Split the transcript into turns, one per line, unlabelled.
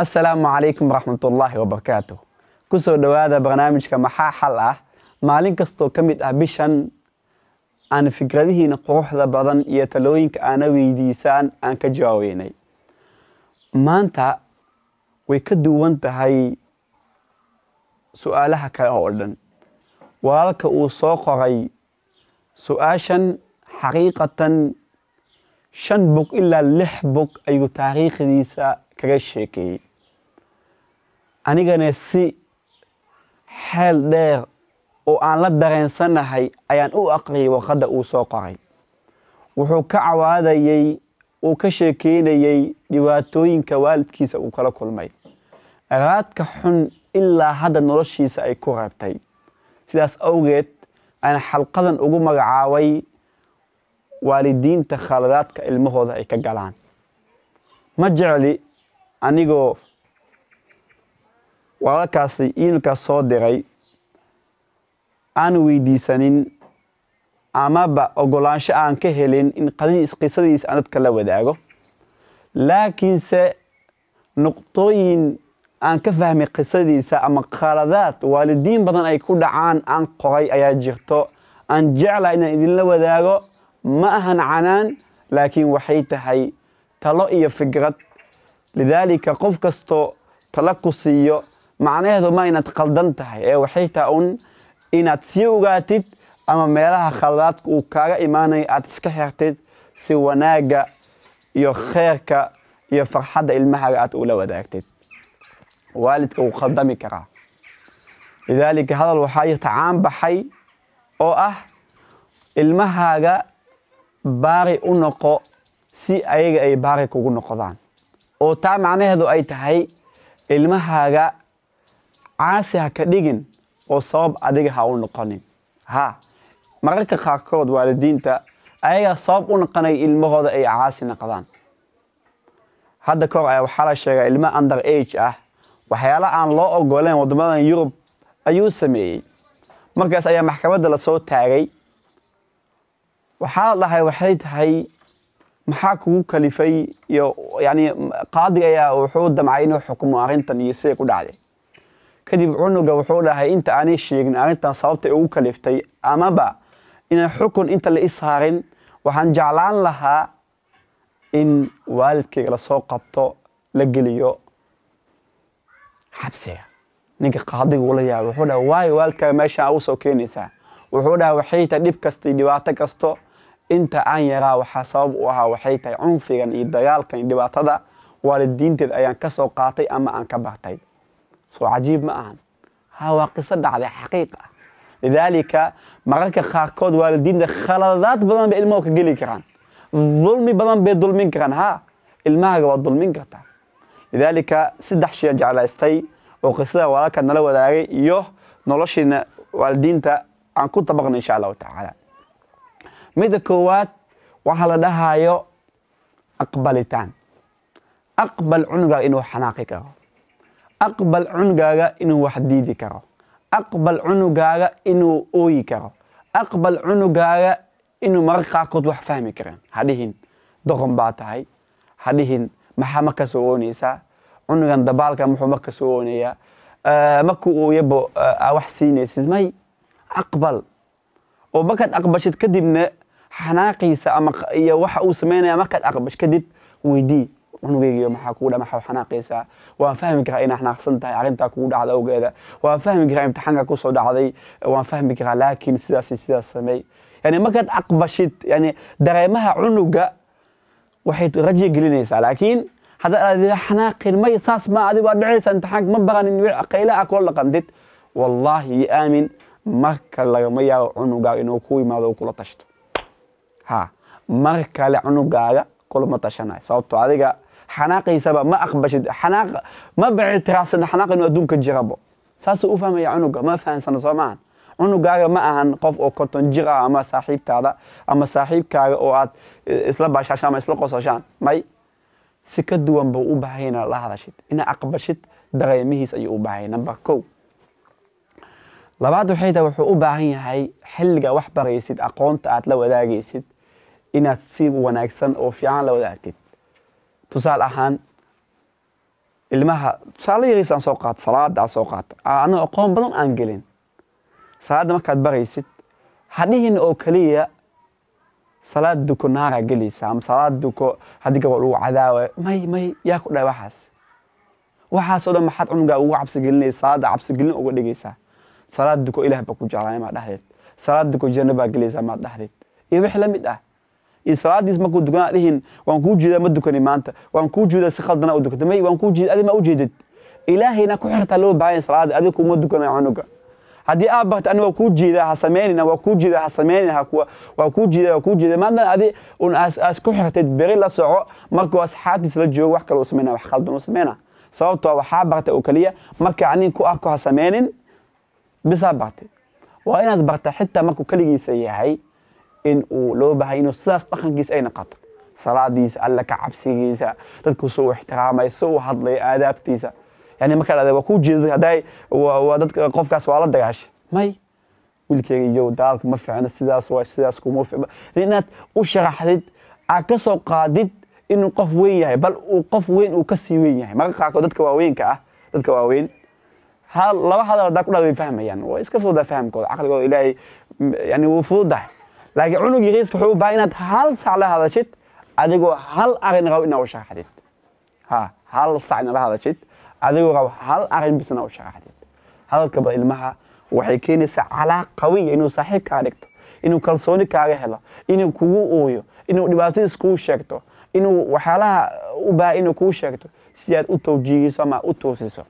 السلام عليكم ورحمة الله وبركاته كسو دواء دا برنامج كما حا حالة مالين كستو كميت أبشان أنا فكرة دهي نقوح دا بادن يتلوين كأنا ويديسان أن كجاويني ويكدو ويكدوان هاي سؤالها كأولدن والك أو صوقري سؤاشن حقيقة شنبوك إلا لح بوك أيو تاريخ ديسا كريشيكي anigana si xeel dheer oo aan la dareensanahay ayaan u aqriyay warqadda uu soo qoray wuxuu ka cawaadayey uu ka sheekeynayey dhibaatooyinka waalidkiisa uu kala kulmay raadka xun ilaa hadda noloshiisa ay ku reebtay sidaas awgeed aan xalqadan ugu magacaabay waalidiinta khaladaadka ilmahooda ay ka galaan ma jecli anigoo walaalkaasi iilkaas soo diray. Aan weydiisanin amaba ogolaansho aan ka helin in qisadiisa aan dadka la wadaago. Laakiinse nuqtooyin aan ka fahmay qisadiisa ama khaladaad waalidiin badan ay ku dhacaan aan qoray ayaa jirto. Aan jecla inaan idinla wadaago ma ahan canaan laakiin waxay tahay talo iyo fikrad. Lidaalika qof kastoo talo ku siiyo macnaheedu ma inaad qaldan tahay. Ee waxay tahay un inaad sii ogaatid ama meelaha khaladaadka uu kaaga imaanaya aad iska xirtid si wanaagga iyo kheerka iyo farxadda ilmahaaga aad ula wadaagtid. Waalidka wuu khaldami karaa. Lidaalika hadal waxaa jirta caan baxay oo ah ilmahaaga baari u noqo si ayaga ay baari kugu noqdaan. Oo taa macnaheedu ay tahay ilmahaaga caasi ha ka dhigin oo sabab adiga ha u noqonin. Ha mararka qaarkood waalidiinta ayagaa sabab u noqonay ilmahooda ay caasi noqdaan. Hadda kahor ayaa waxaa la sheegaa ilmo under age ah waxyaala aan loo ogoleen waddamadan yurub ayuu sameeyey. Markaas ayaa maxkamadda la soo taagay. Waxaa la dhahay waxay tahay maxaa kugu kalifay iyo yani qaadiga ayaa wuxuu damcay inuu xukumo arrintan iyo siday ku dhacday كدب عنو جوحولا هاي انت اني شيغن انت صوت اوكالفتي اما با ان حكم انت اللي اسهارين وحن جعلان لها ان والدك إلى سوقبتو لجليو حبسيا نيك قاضي ولا يا وحولا واي والدك ماشا اوسو كينيسا وحولا وحيتا ديب كستي ديواتكستو انت ان يرا وحاسوب وها وحيتا عنفيا ان يدغال كان ديواتا والدين تد ايان كسو قاطي اما ان كباتي سو عجيب ما أن هوا قصة ده على حقيقة. لذلك مرك خاكود والدين ده خلاصات بدن بالموك جلي كران. ظلم بدن بالظلم كران. ها الماجا والظلم كتا لذلك سد حشي جعل استي وقصة ولكن نلو داري يه نلاش إن والدين تا عن كل طبقة إن شاء الله تعالى. ميد كوات وحلا ده هايو أقبلتان أقبل عنقر إنه حناقك أقبل عنقاغا إنو وحديدي كرو. أقبل عنقاغا إنو أوي كرو. أقبل عنقاغا إنو مرقا كود وحفهمي كرين هديهن دغم باتهاي هديهن محا مكا سووني سا عنقان دبالكا محو مكا سووني آه مكو أو يبو آه أوحسيني سيزمي أقبل. ومكاد أقبشت كدبنا حناقي سا أما إيا وحا أو سمينا مكاد أقبش كدب ويدي. ونويجيو ما حكودا ما حو حناقيسا. وان فهمك غا إنا حناقصن تاي عرين تاكو دا عدو غيدا وان فهمك غا امتحان غا كوسو دا عدي وان فهمك غا لكن سداسي سداسي مي يعني ما كانت أقبشت يعني دغاي ما ها عنوغا وحيت رجي قلينيسا. لكن هذا الذي حناقين ما يصاص ما أدي وارد عيسى انت حاك ما بغان إن قيلة أكل والله يأمن ما كان لغا ما يا عنوغا إنو كوي ما دو كلا ها ما كان لعنوغا كل ما تشنعي صوت عليك. حناقي سبب ما أخبش حناق ما بعترس إن حناق إنه دوم كجربه ساس أفهم يا عنق ما فهم سنة زمان. عنق قال ما أهن قف أو كتون جرا أما صاحب تعالى أما صاحب كار أو أت إسلا باش عشان ما إسلا قص عشان ماي؟ سكت دوم بأوبا هنا الله هذا شيء إن أقبشت دغيمه سي أوبا هنا بكو. labaad waxay tahay wuxuu u baahan yahay xilliga wax baraysid aqoonta aad la wadaagaysid inaad si wanaagsan oo fiican la tusaale ahaan ilmaha tusaale yariis aan soo qaato salaada soo qaato anoo aqoon badan aan gelin. Salaadda markaad baraysid hadhihin oo keliya salaad duko naaraa gelaysa ama salaad duko haddii gabal lagu cadaawa may may yaa ku dhahay waxaas. Waxaasoo dhan maxaad cunugaa ugu cabsi gelinaysa salaadda cabsi gelin uga dhigaysaa salaad duko ilaah baa ku jeclaay maad dhahdeed salaad duko janno gelaysaa maad dhahdeed iyo wix la mid ah إسرائيل اسمك الدكان عليهن. وأن كوجي ذا مدكان إمانتا وأن كوجي ذا سخال دنا أودك تمي؟ وأن كوجي ذا ما وجدت إلهي نكو حتى لو باع إسرائيل. أدك مدكان عنك هادي أبهت أنا وكوجي ذا حسمين أنا وكوجي ذا حسمين هكوا. وكوجي ذا وكوجي ذا ماذا أدي أن أس أس كو حتى بغي لا سعو. مركو أس حاتي سلجو وحكل وسمينا وحكل دنا وسمينا صوت وحابرت اوكالية مركو عني كو أكو حسمين بسابرت وأنا أبهت حتى مركو كلي سيهاي إن أو لو بهينو ساس طخن جيس أي نقاط. صلاة ديس على كعب سيجيسا تدكو سو احترام أي سو حضلي آداب تيسا يعني ما كان هذا وكو جيز هداي ودد قف كاس وعلى الدعاش ماي ولك يجو دارك ما في عنا سداس واي سداس كو ما في لأنات وشرح حديد عكس وقادد إنه قف وين يعني بل وقف وين وكسي وين يعني ما قاعد كودد كواوين كا؟ دد كواوين هل لو هذا داك ولا يفهم يعني ويسكفوا ده فهم كود عقل كود إلهي يعني وفوده لكن عنو جريز كحو باينات هل سعلا هذا شيء أدقو هل أغن غو إنه وشاق حديد. ها هل سعنا هذا شيء أدقو غو هل أغن بسنا وشاق حديد. هل كبر إلمها وحي كيني سا على قوية إنو صحيح كاركتو إنو كالسوني كارهلا إنو كوو أويو. إنو دباتي سكو شاكتو إنو وحالا أبا إنو كو شاكتو سياد أتو جيسو ما أتو سيسو.